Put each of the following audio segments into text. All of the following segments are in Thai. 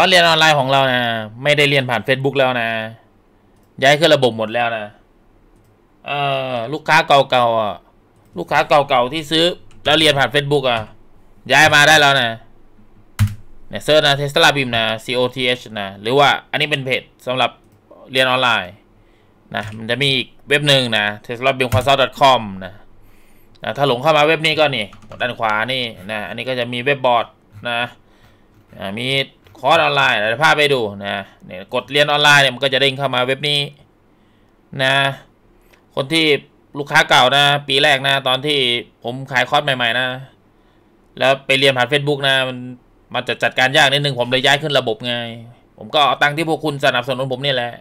อร์สเรียนออนไลน์ของเรานะ ไม่ได้เรียนผ่าน Facebook แล้วนะ ย้ายขึ้นระบบหมดแล้วนะ เออลูกค้าเก่าๆอะลูกค้าเก่าๆที่ซื้อ แล้วเรียนผ่าน Facebook อะ ย้ายมาได้แล้วนะเนี่ยเซิร์ชนะเทสลาบิมนะ COTH นะหรือว่าอันนี้เป็นเพจสำหรับเรียนออนไลน์นะมันจะมีอีกเว็บหนึ่งนะ teslabimconsult.com นะนะถ้าหลงเข้ามาเว็บนี้ก็นี่ด้านขวานี่นะอันนี้ก็จะมีเว็บบอร์ดนะมี คอร์สออนไลน์เดี๋ยวพาไปดูนะเนี่ยกดเรียนออนไลน์เนี่ยมันก็จะเด้งเข้ามาเว็บนี้นะ คนที่ลูกค้าเก่านะ ปีแรกนะ ตอนที่ผมขายคอร์สใหม่ ๆ นะ แล้วไปเรียนผ่าน Facebook นะ มันมันจะจัดการยากนิดนึงผมเลยย้ายขึ้นระบบไง ผมก็เอาตังค์ที่พวกคุณสนับสนุนผมนี่แหละ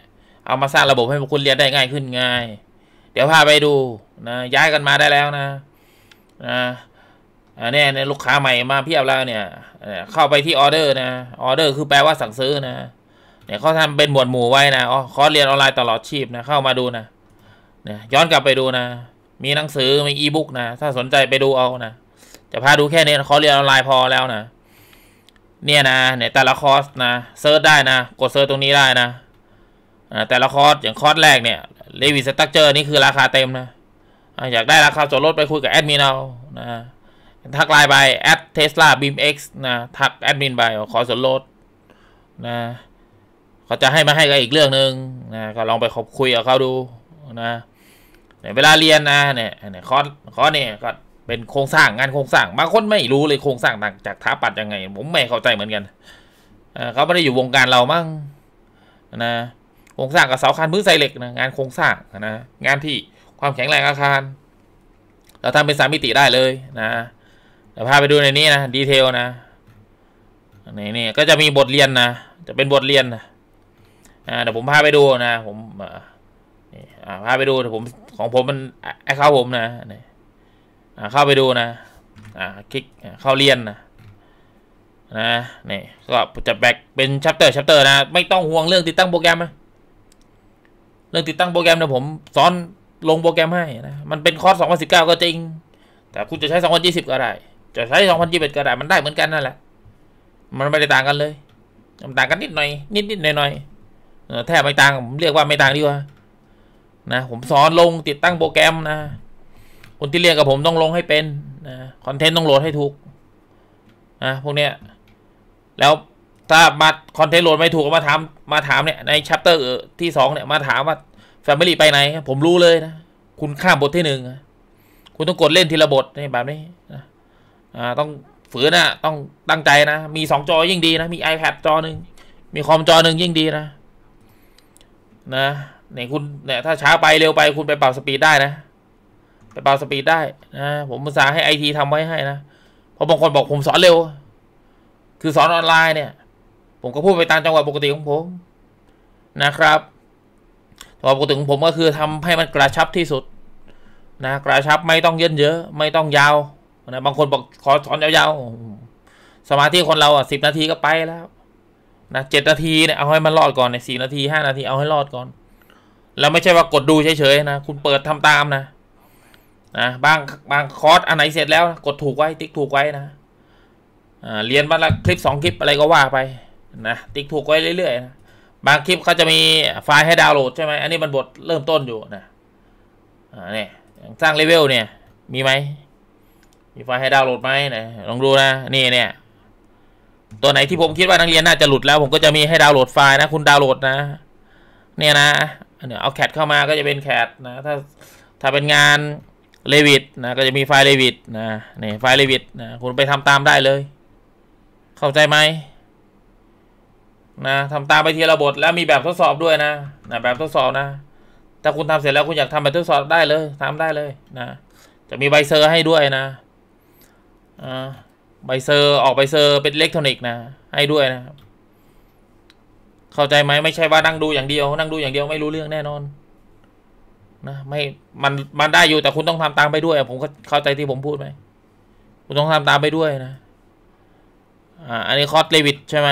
เอามาสร้างระบบให้พวกคุณเรียนได้ง่ายขึ้นง่าย เดี๋ยวพาไปดูนะย้ายกันมาได้แล้วนะนะ อันนี้เนี่ยลูกค้าใหม่มาเพียบแล้วเนี่ยเข้าไปที่ออเดอร์นะออเดอร์คือแปลว่าสั่งซื้อนะเนี่ยเขาทำเป็นหมวดหมู่ไว้นะอ๋อคอร์สเรียนออนไลน์ตลอดชีพนะเข้ามาดูนะเนี่ยย้อนกลับไปดูนะ มีหนังสือมีอีบุ๊กนะถ้าสนใจไปดูเอานะจะพาดูแค่นี้คอร์สเรียนออนไลน์พอแล้วนะ เนี่ยนะเนี่ยแต่ละคอร์สนะ search ได้นะ กด search ตรงนี้ได้นะอ่าแต่ละคอร์สอย่างคอร์สแรกเนี่ย Revit Structure นี่คือราคาเต็มนะอยากได้ราคาส่วนลดไปคุยกับแอดมินเอานะ ทักไลน์ไป@TeslaBIMX นะทักแอดมินไปขอส่วนลดนะเขาจะให้มาให้ก็อีกเรื่องหนึ่งนะก็ลองไปขอบคุยกับเขาดูนะเวลาเรียนนะเนี่ยเนี่ยคอร์สคอร์สเนี่ยก็เป็นโครงสร้างงานโครงสร้างบางคนไม่รู้เลยโครงสร้างต่างจากถาปัตย์ยังไง ผมไม่เข้าใจเหมือนกันเขาไม่ได้อยู่วงการเรามั่งนะโครงสร้างกับเสาคานพื้นใส่เหล็กนะงานโครงสร้างนะงานที่ความแข็งแรงอาคาร เราทำเป็นสามมิติได้เลยนะ เดี๋ยวพาไปดูในนี้นะดีเทลนะนี่นี่ก็จะมีบทเรียนนะ จะเป็นบทเรียนนะอ่าเดี๋ยวผมพาไปดูนะ ผมอ่าพาไปดูเดี๋ยวผมของผมมันไอเข้าผมนะนี่อ่าเข้าไปดูนะอ่าคลิกเข้าเรียนนะนะนี่ก็จะแบ่งเป็น chapter chapter นะ ไม่ต้องห่วงเรื่องติดตั้งโปรแกรมนะเรื่องติดตั้งโปรแกรมเนะผมสอนลงโปรแกรมให้นะมันเป็นคอร์ส2019 ก็จริง แต่คุณจะใช้ 2020 ก็ได้ จะใช้2021ก็ได้มันได้เหมือนกันนั่นแหละ มันไม่ได้ต่างกันเลยมันต่างกันนิดหน่อย นิดนิดหน่อยหน่อยแทบไม่ต่างผมเรียกว่าไม่ต่างดีกว่านะผมสอนลงติดตั้งโปรแกรมนะคนที่เรียนกับผมต้องลงให้เป็นนะคอนเทนต์ต้องโหลดให้ถูกนะพวกเนี้ยแล้วถ้ามาคอนเทนต์โหลดไม่ถูกมาถามมาถามเนี่ยในชัปเตอร์ที่สองเนี่ยมาถามว่า Family ไปไหน ผมรู้เลยนะ คุณข้ามบทที่หนึ่งคุณต้องกดเล่นทีละบทนี่แบบนี้นะ อ่าต้องฝืนนะต้องตั้งใจนะ มีสองจอยิ่งดีนะ มี iPad จอหนึ่งมีคอมจอหนึ่งยิ่งดีนะ นะเนี่ยคุณเนี่ยถ้าช้าไปเร็วไปคุณไปปรับสปีดได้นะ ไปปรับสปีดได้นะผมภาษาให้ไอทีทำไว้ให้นะเพราะบางคนบอกผมสอนเร็ว คือสอนออนไลน์เนี่ย ผมก็พูดไปตามจังหวะปกติของผมนะครับจังหวะปกติของผมก็คือทำให้มันกระชับที่สุด นะกระชับไม่ต้องเยินเยอะ ไม่ต้องยาว นะบางคนบอกขอสอนยาวๆสมาธิคนเราอะสิบนาทีก็ไปแล้ว นะเจ็ดนาทีเนี่ยเอาให้มันรอดก่อนในสี่นาทีห้านาทีเอาให้รอดก่อน แล้วไม่ใช่ว่ากดดูเฉยๆนะคุณเปิดทำตามนะนะบางบางคอร์สอันไหนเสร็จแล้ว กดถูกไว้ติ๊กถูกไว้นะอ่าเรียนวันละคลิปสองคลิปอะไรก็ว่าไปนะติ๊กถูกไว้เรื่อยๆนะบางคลิปเขาจะมีไฟล์ให้ดาวน์โหลดใช่ไหมอันนี้มันบทเริ่มต้นอยู่นะอ่าเนี่ยสร้างเลเวลเนี่ยมีไหม มีไฟล์ให้ดาวน์โหลดไหมนะลองดูนะนี่เนี่ยตัวไหนที่ผมคิดว่านักเรียนน่าจะหลุดแล้วผมก็จะมีให้ดาวน์โหลดไฟล์นะ คุณดาวน์โหลดนะ เนี่ยนะเนี่ยเอาแคดเข้ามาก็จะเป็นแคดนะ ถ้าถ้าเป็นงานเลวิตนะก็จะมีไฟล์เลวิตนะนี่ไฟล์เลวิตนะคุณไปทำตามได้เลย เข้าใจไหมนะทำตามไปทีละบทแล้วมีแบบทดสอบด้วยนะนะแบบทดสอบนะถ้าคุณทำเสร็จแล้วคุณอยากทำแบบทดสอบได้เลยทำได้เลยนะ จะมีใบ cert ให้ด้วยนะ อ่าใบ cert ออกใบ cert เป็นอิเล็กทรอนิกส์นะ ให้ด้วยนะครับ เข้าใจไหมไม่ใช่ว่านั่งดูอย่างเดียว นั่งดูอย่างเดียวไม่รู้เรื่องแน่นอน นะไม่มันมันได้อยู่แต่คุณต้องทำตามไปด้วยผมเข้าใจที่ผมพูดไหมคุณต้องทำตามไปด้วยนะอ่าอันนี้คอร์ส Revit ใช่ไหม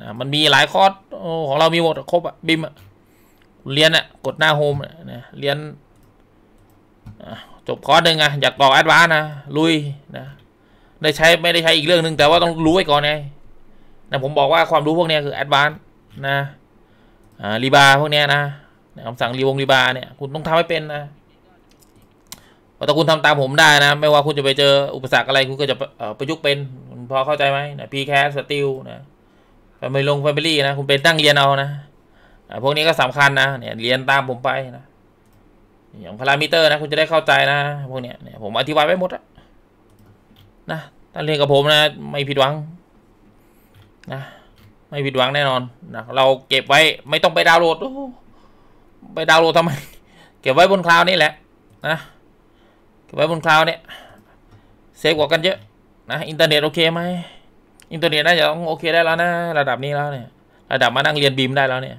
นะมันมีหลายคอร์สของเรามีหมดครบอะ BIM อะเรียนอะกดหน้า home อะนะเรียนจบคอร์สหนึ่งอะอยากต่อ advance นะลุยนะ ได้ใช้ไม่ได้ใช้อีกเรื่องหนึ่งแต่ว่าต้องรู้ไว้ก่อนไงนะผมบอกว่าความรู้พวกนี้คือ advance นะอ่า rebar พวกนี้นะคำสั่งรีวง rebar เนี่ยคุณต้องทำให้เป็นนะถ้าคุณทำตามผมได้นะ ไม่ว่าคุณจะไปเจออุปสรรคอะไรคุณก็จะประยุกต์เป็นคุณพอเข้าใจไหมนะ precast steel นะแฟมิลง family นะคุณเป็นตั้งเรียนเอานะพวกนี้ก็สำคัญนะเนี่ยเรียนตามผมไปนะอย่างพารามิเตอร์นะคุณจะได้เข้าใจนะพวกเนี้ยผมอธิบายไว้หมดอะ นะถ้าเรียนกับผมนะ ไม่ผิดหวังนะไม่ผิดหวังแน่นอนนะเราเก็บไว้ไม่ต้องไปดาวน์โหลดไปดาวน์โหลดทำไม เก็บไว้บน cloud นี่แหละนะเก็บไว้บน cloud เนี่ยsafe กว่ากันเยอะนะอินเทอร์เน็ตโอเคไหมอินเทอร์เน็ตน่าจะต้องโอเคได้แล้วนะ ระดับนี้แล้วเนี่ยระดับมานั่งเรียน BIM ได้แล้วเนี่ย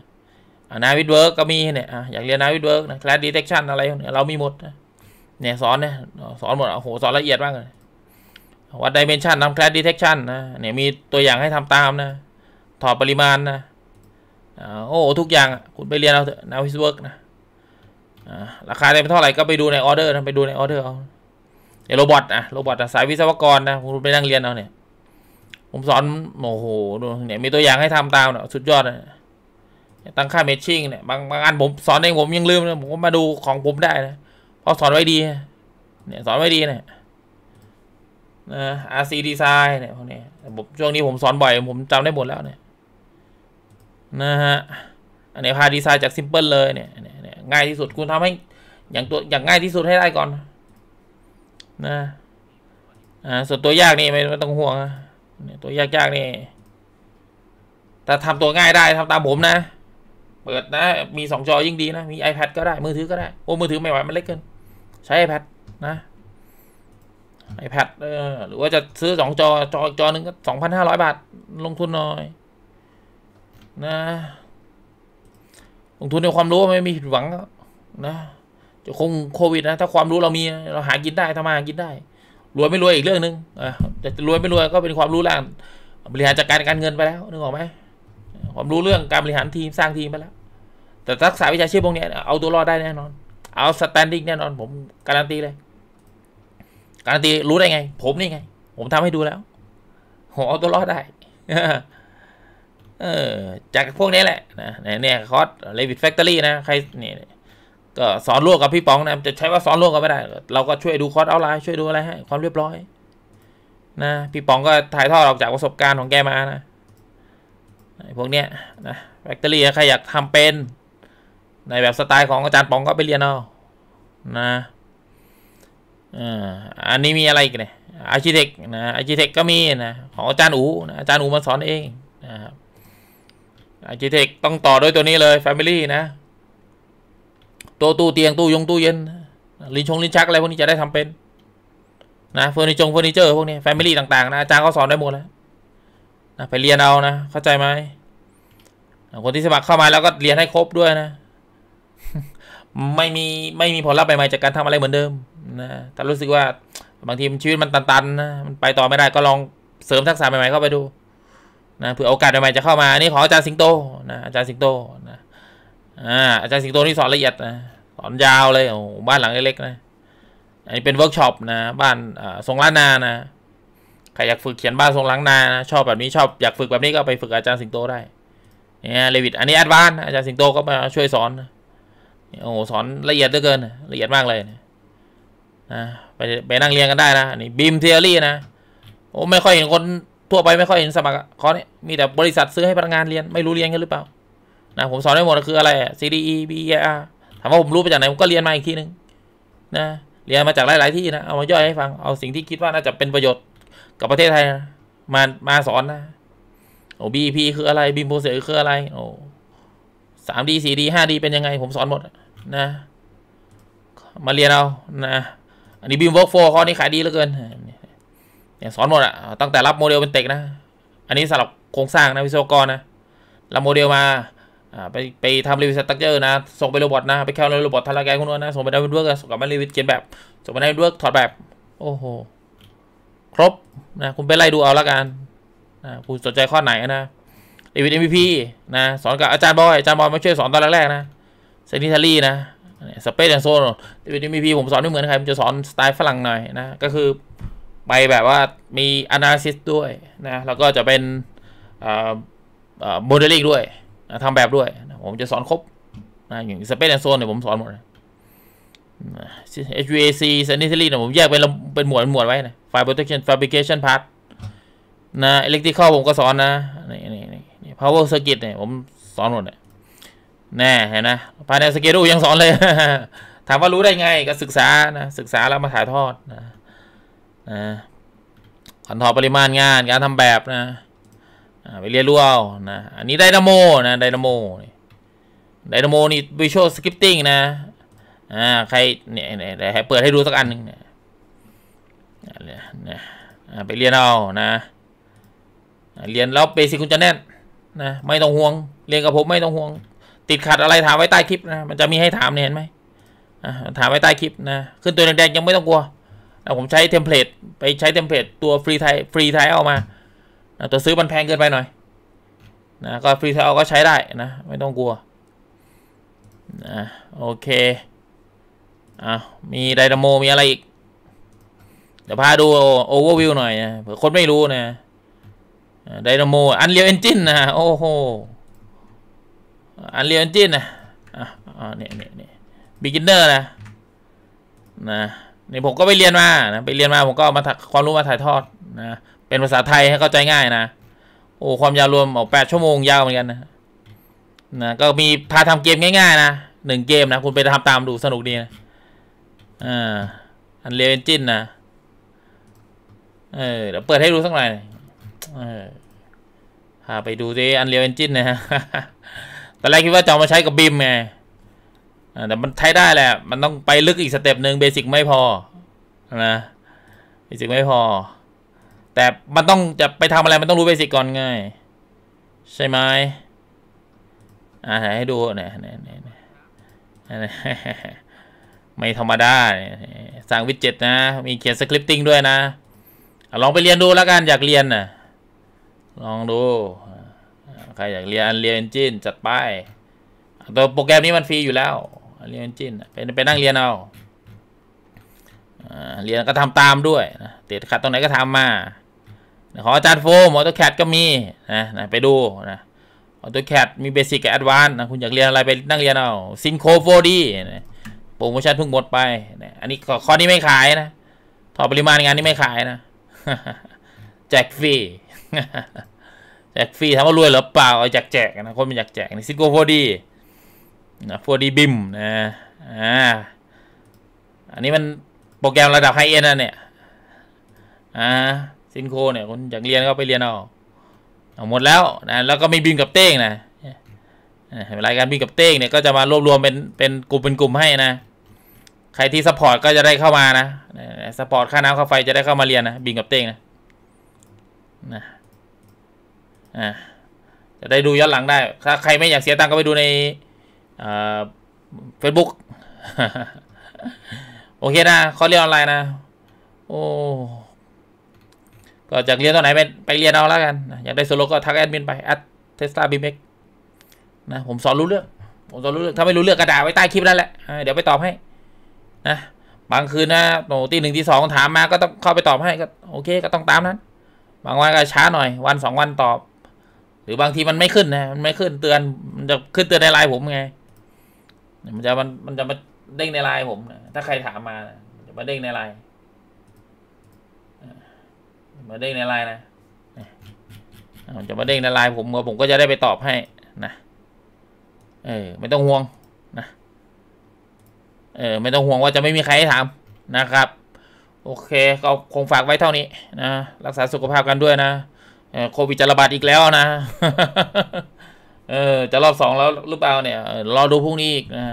Navisworks ก็มีเนี่ยอะอยากเรียน Navisworks นะ clash detection อะไรเรามีหมดเนี่ยสอนเนี่ยสอนหมดโอ้โหสอนละเอียดมากเลย วัด dimension ทำ clash detection นะเนี่ยมีตัวอย่างให้ทำตามนะ ถอดปริมาณนะอ่าโอ้ทุกอย่างคุณไปเรียนเอาเถอะ Navisworks นะอ่าราคาเป็นเท่าไหร่ก็ไปดูในออเดอร์นะไปดูในออเดอร์เอาเดี๋ยว Robot นะ Robot สายวิศวกรนะคุณไปนั่งเรียนเอาเนี่ย ผมสอนโอ้โหดูเนี่ยมีตัวอย่างให้ทำตามนะสุดยอดนะตั้งค่า meshing เนี่ยบางบางอันผมสอนเองผมยังลืมนะผมก็มาดูของผมได้นะเพราะสอนไว้ดีเนี่ยสอนไว้ดีเนี่ย นะ RC design เนี่ยพวกนี้ผมช่วงนี้ผมสอนบ่อยผมจำได้หมดแล้วเนี่ยนะฮะอันนี้พาดีไซน์จากซิมเพิลเลยเนี่ยเนี่ยง่ายที่สุดคุณทำให้อย่างตัวอย่างง่ายที่สุดให้ได้ก่อนนะอ่าส่วนตัวยากนี่ไม่ไม่ต้องห่วงเนี่ยตัวยากๆนี่แต่ทำตัวง่ายได้ทำตามผมนะ เปิดนะ มีสองจอยิ่งดีนะ มี iPad ก็ได้มือถือก็ได้ โอ้มือถือไม่ไหวมันเล็กเกิน ใช้ iPad นะ iPad เออหรือว่าจะซื้อสองจอจอจอหนึ่งก็สองพันห้าร้อยบาท ลงทุนหน่อย นะ ลงทุนในความรู้ไม่มีผิดหวังนะจะคงโควิดนะ ถ้าความรู้เรามีเราหากินได้ทำมาหากินได้รวยไม่รวยอีกเรื่องหนึ่งอ่าจะรวยไม่รวยก็เป็นความรู้แรงบริหารจัดการการเงินไปแล้วนึกออกไหมความรู้เรื่องการบริหารทีมสร้างทีมไปแล้ว แต่ทักษะวิชาชีพพวกนี้เอาตัวรอดได้แน่นอน outstanding แน่นอนผมการันตีเลย การันตีรู้ได้ไง ผมนี่ไง ผมทำให้ดูแล้วผมเอาตัวรอดได้เออจากพวกนี้แหละนะเนี่ยคอร์ส Revit Factory นะใครเนี่ยก็สอนร่วมกับพี่ป๋องนะจะใช้ว่าสอนร่วมกันไม่ได้ เราก็ช่วยดูคอร์ส outline ช่วยดูอะไรให้ความเรียบร้อยนะพี่ป๋องก็ถ่ายทอดออกจากประสบการณ์ของแกมานะพวกเนี้ยนะ Factory ใครอยากทำเป็น ในแบบสไตล์ของอาจารย์ป๋องก็ไปเรียนเอานะ อ่าอันนี้มีอะไรอีกเนี่ย Architect นะ Architect ก็มีนะของอาจารย์อูนะอาจารย์อูมาสอนเองนะครับ Architect ต้องต่อด้วยตัวนี้เลย Family นะตัวตู้เตียงตู้ยงตู้เย็นลิ้นชงลิ้นชักอะไรพวกนี้จะได้ทำเป็นนะเฟอร์นิจงเฟอร์นิเจอร์พวกนี้ Family ต่างๆนะอาจารย์ก็สอนได้หมดแล้วนะไปเรียนเอานะเข้าใจไหมคนที่สมัครเข้ามาแล้วก็เรียนให้ครบด้วยนะ ไม่มีไม่มีผลลัพธ์ใหม่ๆจากการทำอะไรเหมือนเดิมนะถ้ารู้สึกว่าบางทีชีวิตมันตันๆนะมันไปต่อไม่ได้ก็ลองเสริมทักษะใหม่ๆเข้าไปดูนะเผื่อโอกาสใหม่ๆจะเข้ามานนี้ของอาจารย์สิงโตนะอาจารย์สิงโตนะอ่าอาจารย์สิงโตนี่สอนละเอียดนะสอนยาวเลยโอ้บ้านหลังเล็กๆนะอันนี้เป็นเวิร์กช็อปนะบ้านอ่าทรงล้านนานะใครอยากฝึกเขียนบ้านทรงล้านนานะชอบแบบนี้ชอบอยากฝึกแบบนี้ก็ไปฝึกอาจารย์สิงโตได้เนี่ย Revit อันนี้ advance อาจารย์สิงโตก็มาช่วยสอน โอ้โหสอนละเอียดเหลือเกิน ละเอียดมากเลยนะไปไปนั่งเรียนกันได้นะนี่ BIM Theory นะโอ้ไม่ค่อยเห็นคนทั่วไปไม่ค่อยเห็นสมัครคอร์สนี้มีแต่บริษัทซื้อให้พนักงานเรียนไม่รู้เรียนกันหรือเปล่านะผมสอนได้หมดคืออะไร CDE BEP ถามว่าผมรู้ไปจากไหนผมก็เรียนมาอีกทีหนึ่งนะเรียนมาจากหลาย ๆ ที่นะเอามาย่อยให้ฟังเอาสิ่งที่คิดว่าน่าจะเป็นประโยชน์กับประเทศไทยนะมามาสอนนะโอ้ BEP คืออะไรบีมโปรเซสคืออะไรโอ้ สามดีสี่ดีห้าดีเป็นยังไง ผมสอนหมดนะ มาเรียนเอานะ อันนี้บีมเวิร์กโฟร์ข้อนี้ขายดีเหลือเกินเนี่ยสอนหมดอะตั้งแต่รับโมเดลเป็นเต็กนะ อันนี้สำหรับโครงสร้างนะวิศวกรนะรับโมเดลมาไปไปทำรีวิวสตั๊กเจอร์นะ ส่งไปโรบอทนะ ไปแคลในโรบอททาราแกนคุณนวลนะ ส่งไปได้เวิร์กส่งกลับมารีวิวเขียนแบบ ส่งไป Naviswork ถอดแบบ โอ้โห ครบนะ คุณไปไล่ดูเอาละกันนะคุณสนใจคอร์สไหนนะ Revit MEP นะสอนกับอาจารย์บอยอาจารย์บอยมาช่วยสอนตอนแรกๆนะ sanitary นะ space and zone รีวิว MVP ผมสอนไม่เหมือนใครผมจะสอนสไตล์ฝรั่งหน่อยนะก็คือไปแบบว่ามี analysis ด้วยนะแล้วก็จะเป็นโมเดลลิ่งด้วยทำแบบด้วย ผมจะสอนครบนะอย่างสเปซแอนโซนเนี่ยผมสอนหมดนะ HVAC sanitary เนี่ยผมแยกเป็นเป็นหมวดหมวดไว้นะ fire protection fabrication part นะ electrical ผมก็สอนนะนี่นี่นี่นี่ power circuit เนี่ยผมสอนหมดเนี่ยแน่เห็นนะภายในสเกดูยังสอนเลย ถามว่ารู้ได้ไงก็ศึกษานะศึกษาแล้วมาถ่ายทอดนะนะขันทอปริมาณงานการทำแบบนะไปเรียนรู้เอานะอันนี้ไดนาโมนะ Dynamo Dynamo นี่ visual scripting นะอ่าใครเนี่ยเนี่ยให้เปิดให้ดูสักอันหนึ่งเนี่ยเนี่ยอ่าไปเรียนเอานะ เรียนแล้ว basic คุณจะแน่น นะไม่ต้องห่วง เรียนกับผมไม่ต้องห่วง ติดขัดอะไรถามไว้ใต้คลิปนะมันจะมีให้ถามเนี่ยเห็นไหมถามไว้ใต้คลิปนะขึ้นตัวแดงๆยังไม่ต้องกลัวนะผมใช้ templateไปใช้ template ตัวฟรีไทฟรีไทเอามานะตัวซื้อมันแพงเกินไปหน่อยนะก็ฟรีไทเอาก็ใช้ได้นะไม่ต้องกลัวนะโอเคอะมีไดนาโมมีอะไรอีก เดี๋ยวพาดูโอเวอร์วิวหน่อยนะเผื่อคนไม่รู้นะ ไดนาโมอันเรีย e เอนจินนะโอ้โหอันเรีย e เอนจินนะอะอ่าเนี่ยเนี่ยเนี่ยbeginner นะนะนี่ผมก็ไปเรียนมานะไปเรียนมาผมก็มาถ่ายความรู้มาถ่ายทอดนะเป็นภาษาไทยให้เข้าใจง่ายนะโอ้ความยาวรวมออกแปดชั่วโมงยาวเหมือนกันนะนะก็มีพาทำเกมง่ายๆนะหนึ่งเกมนะคุณไปทำตามดูสนุกดีนะอ่าอันเรีย e เอนจินนะเออเดี๋ยวเปิดให้ดูสักหน่อย พาไปดูดิอันเรีย e เอนจินนะฮะตอนแรกคิดว่าจะเอามาใช้กับ BIM ไงแต่มันใช้ได้แหละ มันต้องไปลึกอีก step หนึ่ง basic ไม่พอนะ basic ไม่พอ แต่มันต้องจะไปทำอะไรมันต้องรู้ basic ก่อนไงใช่ไหมอ่าให้ดูเนี่ยเนี่ยเนี่ยไม่ธรรมดาสร้าง widget นะ มีเขียน scripting ด้วยนะอะลองไปเรียนดูแล้วกันอยากเรียนนะ ลองดู ใครอยากเรียน Unreal Engine จัดไปตัวโปรแกรมนี้มันฟรีอยู่แล้ว Unreal Engine ไปไปนั่งเรียนเอาเรียนก็ทำตามด้วยนะติดขัดตรงไหนก็ทำมาของอาจารย์โฟม AutoCAD ก็มีนะนะไปดูนะ AutoCAD มี basic กับ advance นะคุณอยากเรียนอะไรไปนั่งเรียนเอา Synchro 4D โปรโมชั่นเพิ่งหมดไปนะอันนี้คอร์สนี้ไม่ขายนะถอดปริมาณงานนี้ไม่ขายนะแจกฟรี แจกฟรีถามว่ารวยหรือเปล่าเอาแจกแจกนะคนมันอยากแจกนี่ Synchro 4D นะ 4D BIM นะอ่าอันนี้มันโปรแกรมระดับ high-end นะเนี่ยอ่า Synchro เนี่ยคนอยากเรียนก็ไปเรียนเอาเอาหมดแล้วนะแล้วก็มี BIM กับเต้งนะรายการ BIM กับเต้งเนี่ยก็จะมารวบรวมเป็นเป็นกลุ่มเป็นกลุ่มให้นะใครที่สปอร์ตก็จะได้เข้ามานะสปอร์ตค่าน้ำค่าไฟจะได้เข้ามาเรียนนะบิมกับเต้งนะนะ อ่าจะได้ดูย้อนหลังได้ ถ้าใครไม่อยากเสียตังก็ไปดูในเฟซบุ๊กโอเคนะเขาเรียนออนไลน์นะ โอ้ก็จากเรียนตอนไหนไปไปเรียนเอาแล้วกัน อยากได้โซโลก็ทักแอดมินไปแอดเทสตาบีเมกนะผมสอนรู้เรื่อง ผมสอนรู้เรื่อง ถ้าไม่รู้เรื่องกระดาษไว้ใต้คลิปนั่นแหละ เดี๋ยวไปตอบให้นะ บางคืนนะโหตีหนึ่งตีสองถามมาก็ต้องเข้าไปตอบให้ก็โอเคก็ต้องตามนั้น บางวันก็ช้าหน่อย วันสองวันตอบ รือบางทีมันไม่ขึ้นนะมันไม่ขึ้นเตือนมันจะขึ้นเตือนในไลน์ผมไงมันจะมันมันจะมาเด้งในไลน์ผมนะถ้าใครถามมานะมันจะมาเด้งในไลน์มาเด้งในไลน์นะมันจะมาเด้งในไลน์ผมผมก็จะได้ไปตอบให้นะเออไม่ต้องห่วงนะเออไม่ต้องห่วงว่าจะไม่มีใครให้ถามนะครับ โอเคก็คงฝากไว้เท่านี้นะรักษาสุขภาพกันด้วยนะ โควิดจะระบาดอีกแล้วนะ เออจะรอบสองแล้วหรือเปล่าเนี่ย รอดูพรุ่งนี้อีกนะ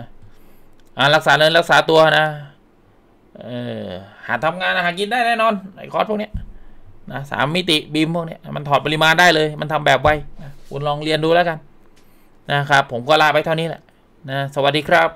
อ่ารักษาเนินรักษาตัวนะ เออหาทำงานหากินได้แน่นอนไอคอร์สพวกเนี้ยนะสามมิติบีมพวกเนี้ยมันถอดปริมาณได้เลย มันทำแบบไวคุณลองเรียนดูแล้วกัน นะครับ ผมก็ลาไปเท่านี้แหละนะสวัสดีครับ